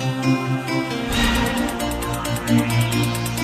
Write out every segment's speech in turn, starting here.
Thank you.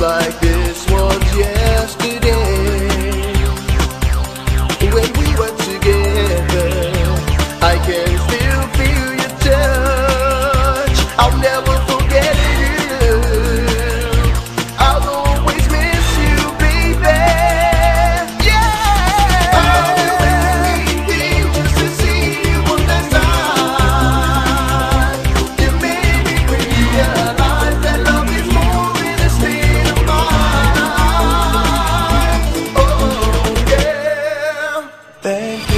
like this was yesterday. When we were together I can still feel your touch. I'll never Thank you.